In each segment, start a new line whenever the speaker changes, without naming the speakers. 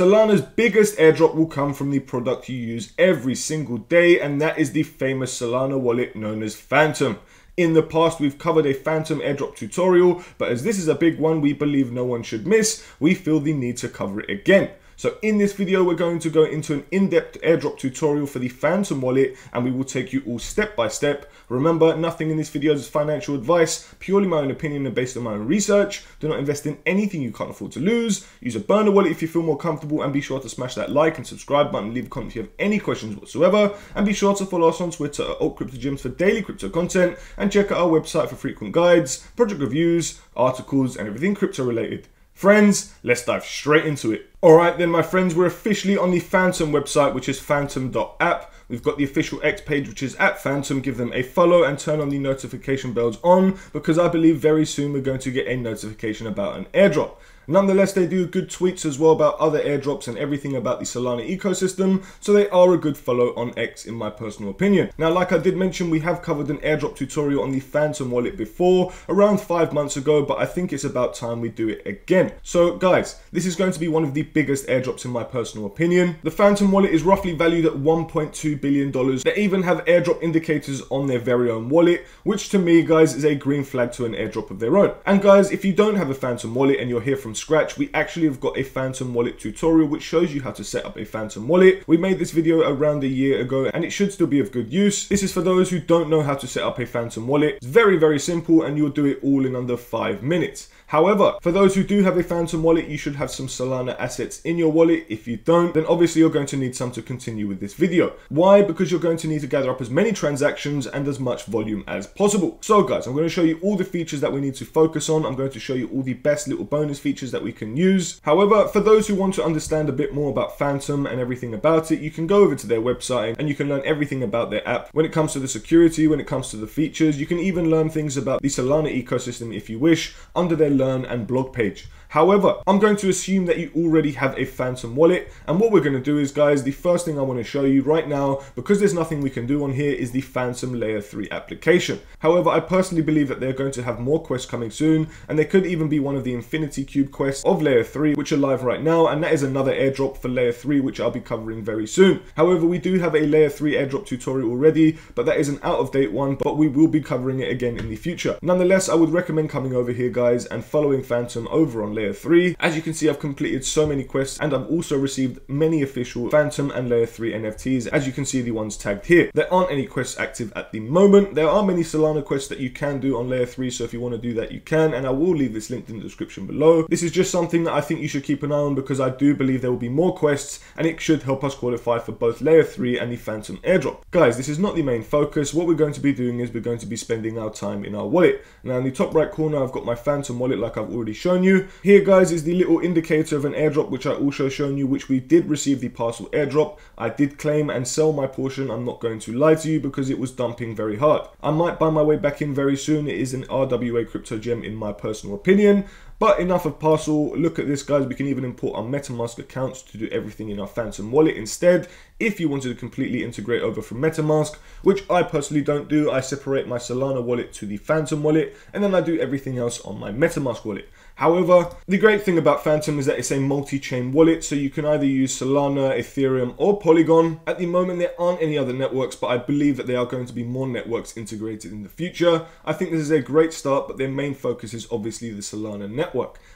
Solana's biggest airdrop will come from the product you use every single day, and that is the famous Solana wallet known as Phantom. In the past, we've covered a Phantom airdrop tutorial, but as this is a big one we believe no one should miss, we feel the need to cover it again. So in this video, we're going to go into an in-depth airdrop tutorial for the Phantom wallet, and we will take you all step by step. Remember, nothing in this video is financial advice, purely my own opinion and based on my own research. Do not invest in anything you can't afford to lose. Use a burner wallet if you feel more comfortable, and be sure to smash that like and subscribe button. Leave a comment if you have any questions whatsoever, and be sure to follow us on Twitter at AltCryptoGems for daily crypto content, and check out our website for frequent guides, project reviews, articles, and everything crypto related. Friends, let's dive straight into it. Alright then my friends, we're officially on the Phantom website, which is phantom.app. We've got the official X page, which is at Phantom. Give them a follow and turn on the notification bells on because I believe very soon we're going to get a notification about an airdrop. Nonetheless, they do good tweets as well about other airdrops and everything about the Solana ecosystem, so they are a good follow on X in my personal opinion. Now, like I did mention, we have covered an airdrop tutorial on the Phantom wallet before, around five months ago, but I think it's about time we do it again. So guys, this is going to be one of the biggest airdrops in my personal opinion. The Phantom wallet is roughly valued at $1.2 billion. They even have airdrop indicators on their very own wallet, which to me, guys, is a green flag to an airdrop of their own. And guys, if you don't have a Phantom wallet and you're here from scratch, we actually have got a Phantom wallet tutorial which shows you how to set up a Phantom wallet. We made this video around a year ago and it should still be of good use. This is for those who don't know how to set up a Phantom wallet. It's very, very simple and you'll do it all in under five minutes. However, for those who do have a Phantom wallet, you should have some Solana assets in your wallet. If you don't, then obviously you're going to need some to continue with this video. Why? Because you're going to need to gather up as many transactions and as much volume as possible. So guys, I'm going to show you all the features that we need to focus on. I'm going to show you all the best little bonus features that we can use. However, for those who want to understand a bit more about Phantom and everything about it, you can go over to their website and you can learn everything about their app. When it comes to the security, when it comes to the features, you can even learn things about the Solana ecosystem if you wish under their learn and blog page. However, I'm going to assume that you already have a Phantom wallet. And what we're going to do is, guys, the first thing I want to show you right now, because there's nothing we can do on here, is the Phantom Layer 3 application. However, I personally believe that they're going to have more quests coming soon, and there could even be one of the Infinity Cube quests of Layer 3, which are live right now, and that is another airdrop for Layer 3, which I'll be covering very soon. However, we do have a Layer 3 airdrop tutorial already, but that is an out-of-date one, but we will be covering it again in the future. Nonetheless, I would recommend coming over here, guys, and following Phantom over on Layer 3. As you can see, I've completed so many quests and I've also received many official Phantom and Layer 3 NFTs, as you can see the ones tagged here. There aren't any quests active at the moment. There are many Solana quests that you can do on Layer 3, so if you want to do that, you can, and I will leave this linked in the description below. This is just something that I think you should keep an eye on because I do believe there will be more quests and it should help us qualify for both Layer 3 and the Phantom airdrop. Guys, this is not the main focus. What we're going to be doing is we're going to be spending our time in our wallet. Now in the top right corner, I've got my Phantom wallet like I've already shown you. Here guys is the little indicator of an airdrop which I also shown you which we did receive the Parcl airdrop. I did claim and sell my portion. I'm not going to lie to you because it was dumping very hard. I might buy my way back in very soon. It is an RWA crypto gem in my personal opinion. But enough of Parcl. Look at this guys. We can even import our MetaMask accounts to do everything in our Phantom wallet instead. If you wanted to completely integrate over from MetaMask, which I personally don't do, I separate my Solana wallet to the Phantom wallet and then I do everything else on my MetaMask wallet. However, the great thing about Phantom is that it's a multi-chain wallet, so you can either use Solana, Ethereum, or Polygon. At the moment, there aren't any other networks, but I believe that there are going to be more networks integrated in the future. I think this is a great start, but their main focus is obviously the Solana network.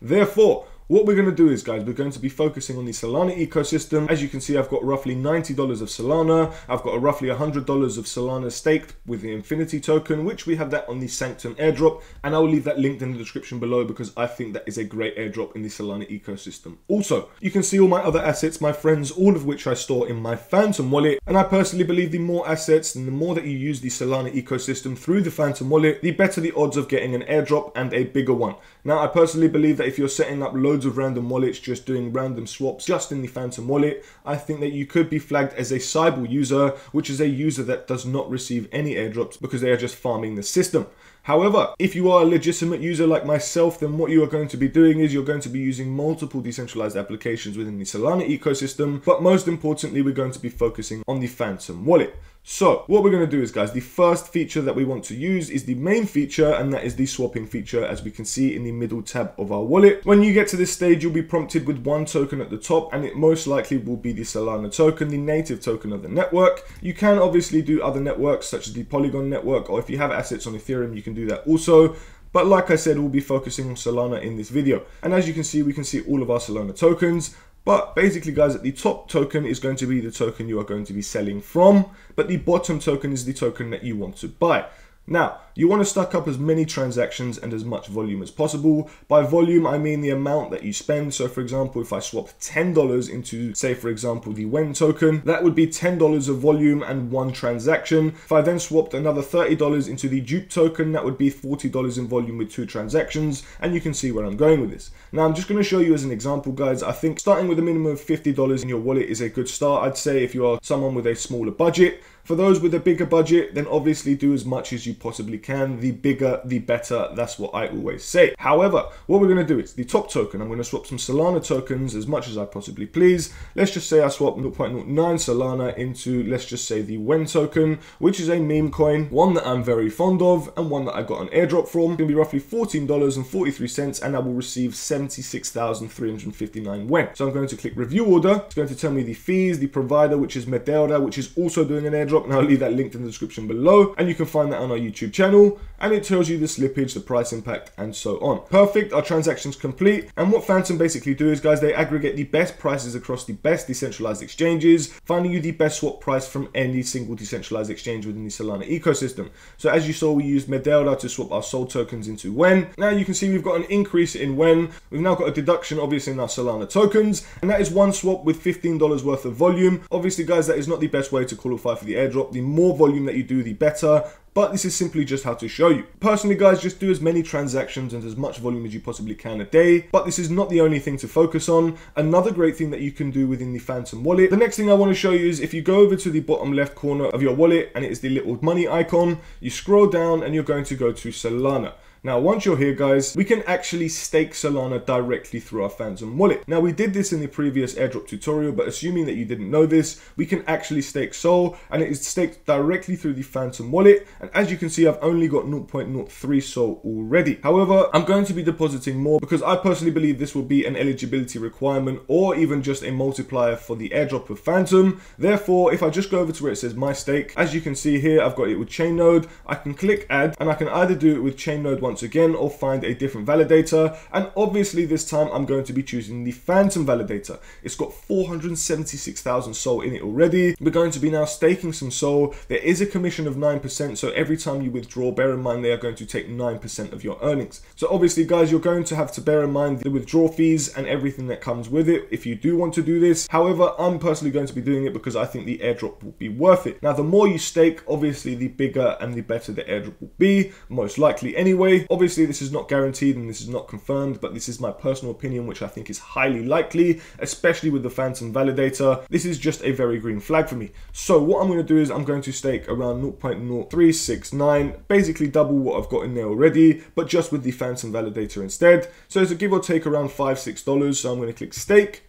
Therefore, what we're going to do is, guys, we're going to be focusing on the Solana ecosystem. As you can see, I've got roughly $90 of Solana. I've got roughly $100 of Solana staked with the Infinity token, which we have that on the Sanctum airdrop. And I will leave that linked in the description below because I think that is a great airdrop in the Solana ecosystem. Also, you can see all my other assets, my friends, all of which I store in my Phantom wallet. And I personally believe the more assets and the more that you use the Solana ecosystem through the Phantom wallet, the better the odds of getting an airdrop and a bigger one. Now, I personally believe that if you're setting up loads of random wallets, just doing random swaps just in the Phantom wallet, I think that you could be flagged as a Sybil user, which is a user that does not receive any airdrops because they are just farming the system. However, if you are a legitimate user like myself, then what you are going to be doing is you're going to be using multiple decentralized applications within the Solana ecosystem, but most importantly, we're going to be focusing on the Phantom wallet. So what we're going to do is guys, the first feature that we want to use is the main feature and that is the swapping feature as we can see in the middle tab of our wallet. When you get to this stage, you'll be prompted with one token at the top and it most likely will be the Solana token, the native token of the network. You can obviously do other networks such as the Polygon network or if you have assets on Ethereum, you can do that also. But like I said, we'll be focusing on Solana in this video. And as you can see, we can see all of our Solana tokens. But basically, guys, at the top token is going to be the token you are going to be selling from, but the bottom token is the token that you want to buy. Now, you want to stack up as many transactions and as much volume as possible. By volume, I mean the amount that you spend. So for example, if I swap $10 into, say for example, the WEN token, that would be $10 of volume and one transaction. If I then swapped another $30 into the dupe token, that would be $40 in volume with two transactions. And you can see where I'm going with this. Now, I'm just going to show you as an example, guys. I think starting with a minimum of $50 in your wallet is a good start. I'd say if you are someone with a smaller budget, for those with a bigger budget, then obviously do as much as you possibly can. The bigger, the better. That's what I always say. However, what we're going to do is the top token. I'm going to swap some Solana tokens as much as I possibly please. Let's just say I swap 0.09 Solana into, let's just say the WEN token, which is a meme coin, one that I'm very fond of and one that I got an airdrop from. It's going to be roughly $14.43 and I will receive 76,359 WEN. So I'm going to click review order. It's going to tell me the fees, the provider, which is Meteora, which is also doing an airdrop and I'll leave that linked in the description below and you can find that on our YouTube channel and it tells you the slippage, the price impact and so on. Perfect, our transaction's complete and what Phantom basically do is guys, they aggregate the best prices across the best decentralized exchanges, finding you the best swap price from any single decentralized exchange within the Solana ecosystem. So as you saw, we used Meteora to swap our SOL tokens into WEN. Now you can see we've got an increase in WEN. We've now got a deduction obviously in our Solana tokens and that is one swap with $15 worth of volume. Obviously guys, that is not the best way to qualify for the airdrop. The more volume that you do, the better but this is simply just how to show you. Personally guys, just do as many transactions and as much volume as you possibly can a day, but this is not the only thing to focus on. Another great thing that you can do within the Phantom wallet. The next thing I want to show you is if you go over to the bottom left corner of your wallet and it is the little money icon, you scroll down and you're going to go to Solana. Now, once you're here, guys, we can actually stake Solana directly through our Phantom wallet. Now, we did this in the previous airdrop tutorial, but assuming that you didn't know this, we can actually stake Sol, and it is staked directly through the Phantom wallet. And as you can see, I've only got 0.03 Sol already. However, I'm going to be depositing more because I personally believe this will be an eligibility requirement or even just a multiplier for the airdrop of Phantom. Therefore, if I just go over to where it says my stake, as you can see here, I've got it with ChainNode. I can click add, and I can either do it with ChainNode once again or find a different validator. And obviously this time I'm going to be choosing the Phantom validator. It's got 476,000 SOL in it already. We're going to be now staking some SOL. There is a commission of 9%. So every time you withdraw, bear in mind they are going to take 9% of your earnings. So obviously guys, you're going to have to bear in mind the withdrawal fees and everything that comes with it if you do want to do this. However, I'm personally going to be doing it because I think the airdrop will be worth it. Now, the more you stake, obviously the bigger and the better the airdrop will be, most likely anyway. Obviously, this is not guaranteed and this is not confirmed, but this is my personal opinion, which I think is highly likely, especially with the Phantom validator. This is just a very green flag for me. So what I'm going to do is I'm going to stake around 0.0369, basically double what I've got in there already, but just with the Phantom validator instead. So it's a give or take around five, six dollars. So I'm going to click stake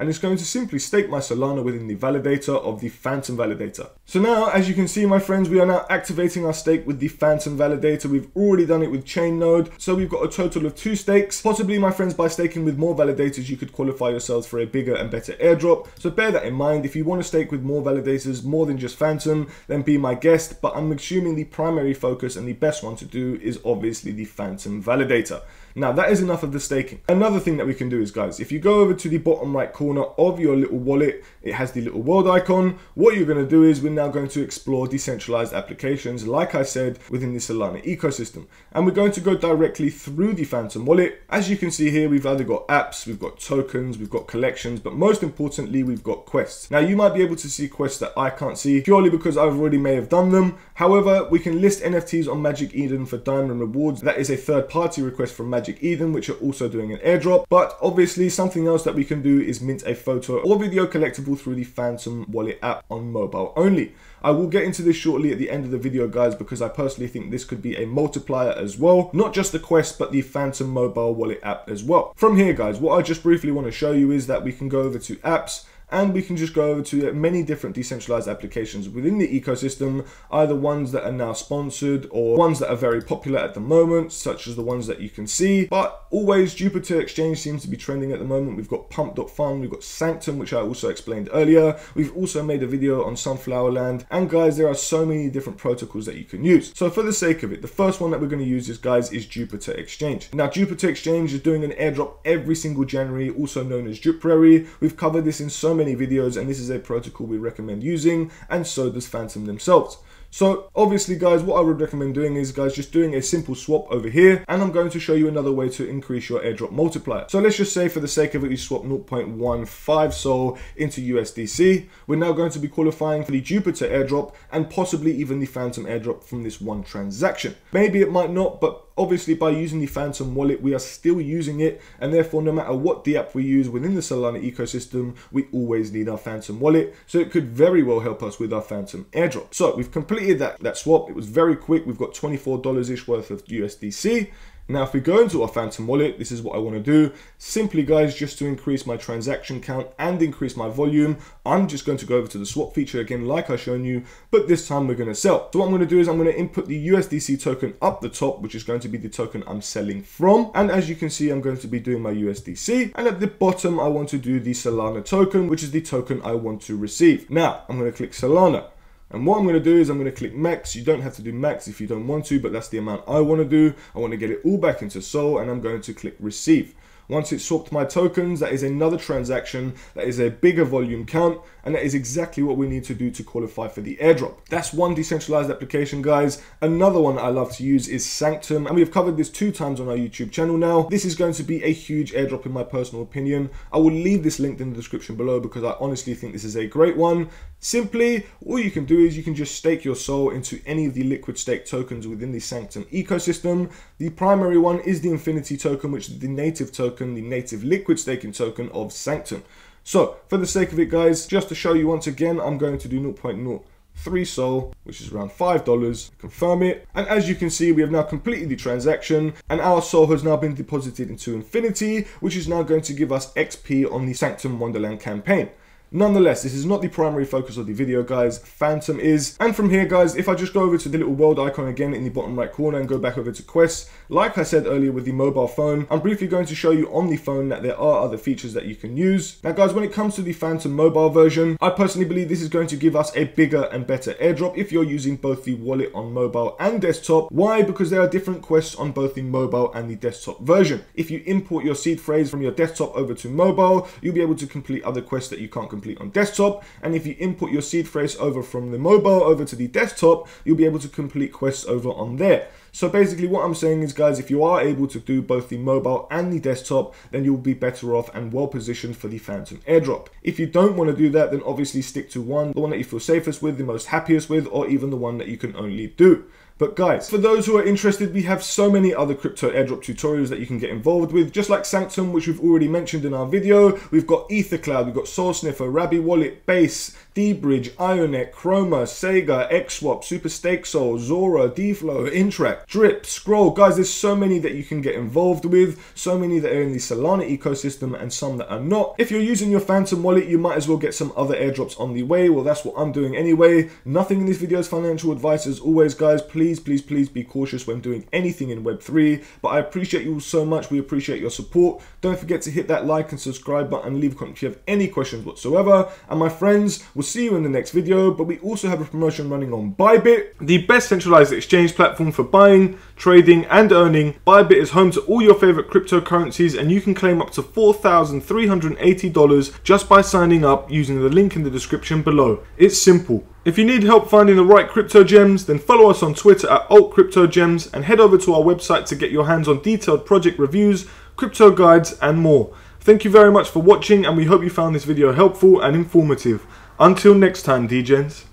and it's going to simply stake my Solana within the validator of the Phantom validator. So now, as you can see, my friends, we are now activating our stake with the Phantom validator. We've already done it with ChainNode, so we've got a total of two stakes. Possibly, my friends, by staking with more validators, you could qualify yourselves for a bigger and better airdrop. So bear that in mind. If you want to stake with more validators, more than just Phantom, then be my guest. But I'm assuming the primary focus and the best one to do is obviously the Phantom validator. Now that is enough of the staking. Another thing that we can do is guys, if you go over to the bottom right corner of your little wallet, it has the little world icon. What you're going to do is we're now going to explore decentralized applications, like I said, within the Solana ecosystem. And we're going to go directly through the Phantom wallet. As you can see here, we've either got apps, we've got tokens, we've got collections, but most importantly, we've got quests. Now you might be able to see quests that I can't see purely because I've already may have done them. However, we can list NFTs on Magic Eden for diamond rewards. That is a third party request from Magic Eden, which are also doing an airdrop. But obviously something else that we can do is mint a photo or video collectible through the Phantom wallet app on mobile only. I will get into this shortly at the end of the video guys because I personally think this could be a multiplier as well. Not just the Quest but the Phantom mobile wallet app as well. From here guys, what I just briefly want to show you is that we can go over to apps and we can just go over to many different decentralized applications within the ecosystem, either ones that are now sponsored or ones that are very popular at the moment, such as the ones that you can see. But always Jupiter Exchange seems to be trending at the moment. We've got Pump.fun, we've got Sanctum, which I also explained earlier. We've also made a video on Sunflower Land. And guys, there are so many different protocols that you can use. So for the sake of it, the first one that we're going to use is guys is Jupiter Exchange. Now Jupiter Exchange is doing an airdrop every single January, also known as Jupuary. We've covered this in so videos and this is a protocol we recommend using and so does Phantom themselves. So obviously guys, what I would recommend doing is guys, just doing a simple swap over here. And I'm going to show you another way to increase your airdrop multiplier. So let's just say for the sake of it, you swap 0.15 SOL into USDC. We're now going to be qualifying for the Jupiter airdrop and possibly even the Phantom airdrop from this one transaction. Maybe it might not, but Obviously, by using the Phantom wallet, we are still using it, and therefore, no matter what DApp we use within the Solana ecosystem, we always need our Phantom wallet. So it could very well help us with our Phantom airdrop. So we've completed that, that swap. It was very quick. We've got $24-ish worth of USDC. Now, if we go into our Phantom wallet, this is what I want to do. Simply, guys, just to increase my transaction count and increase my volume, I'm just going to go over to the swap feature again, like I've shown you, but this time we're going to sell. So what I'm going to do is I'm going to input the USDC token up the top, which is going to be the token I'm selling from. And as you can see, I'm going to be doing my USDC. And at the bottom, I want to do the Solana token, which is the token I want to receive. Now, I'm going to click Solana. And what I'm going to do is I'm going to click max. You don't have to do max if you don't want to, but that's the amount I want to do. I want to get it all back into Sol and I'm going to click receive. Once it's swapped my tokens, that is another transaction, that is a bigger volume count, and that is exactly what we need to do to qualify for the airdrop. That's one decentralized application, guys. Another one I love to use is Sanctum, and we have covered this two times on our YouTube channel now. This is going to be a huge airdrop in my personal opinion. I will leave this linked in the description below because I honestly think this is a great one. Simply, all you can do is you can just stake your SOL into any of the liquid stake tokens within the Sanctum ecosystem. The primary one is the Infinity token, which is the native token, the native liquid staking token of Sanctum. So, for the sake of it, guys, just to show you once again, I'm going to do 0.03 SOL, which is around $5, confirm it. And as you can see, we have now completed the transaction and our SOL has now been deposited into Infinity, which is now going to give us XP on the Sanctum Wonderland campaign. Nonetheless, this is not the primary focus of the video, guys. Phantom is. And from here, guys, if I just go over to the little world icon again in the bottom right corner and go back over to quests, like I said earlier with the mobile phone, I'm briefly going to show you on the phone that there are other features that you can use. Now, guys, when it comes to the Phantom mobile version, I personally believe this is going to give us a bigger and better airdrop if you're using both the wallet on mobile and desktop. Why? Because there are different quests on both the mobile and the desktop version. If you import your seed phrase from your desktop over to mobile, you'll be able to complete other quests that you can't complete complete on desktop. And if you input your seed phrase over from the mobile over to the desktop, you'll be able to complete quests over on there. So basically what I'm saying is guys, if you are able to do both the mobile and the desktop, then you'll be better off and well positioned for the Phantom airdrop. If you don't want to do that, then obviously stick to one, the one that you feel safest with, the most happiest with, or even the one that you can only do. But guys, for those who are interested, we have so many other crypto airdrop tutorials that you can get involved with. Just like Sanctum, which we've already mentioned in our video, we've got EtherCloud, we've got Sol Sniffer, Rabby Wallet, Base, deBridge, io.net, Chroma, Sega, XSwap, Super Stake Sol, Zora, DFlow, Intract, Drip, Scroll. Guys, there's so many that you can get involved with, so many that are in the Solana ecosystem and some that are not. If you're using your Phantom wallet, you might as well get some other airdrops on the way. Well, that's what I'm doing anyway. Nothing in this video is financial advice. As always, guys, please, please, please be cautious when doing anything in Web3. But I appreciate you all so much. We appreciate your support. Don't forget to hit that like and subscribe button. Leave a comment if you have any questions whatsoever. And my friends, We'll see you in the next video, but we also have a promotion running on Bybit, the best centralized exchange platform for buying, trading, and earning. Bybit is home to all your favorite cryptocurrencies, and you can claim up to $4,380 just by signing up using the link in the description below. It's simple. If you need help finding the right crypto gems, then follow us on Twitter at altcryptogems and head over to our website to get your hands on detailed project reviews, crypto guides, and more. Thank you very much for watching and we hope you found this video helpful and informative. Until next time, DJs.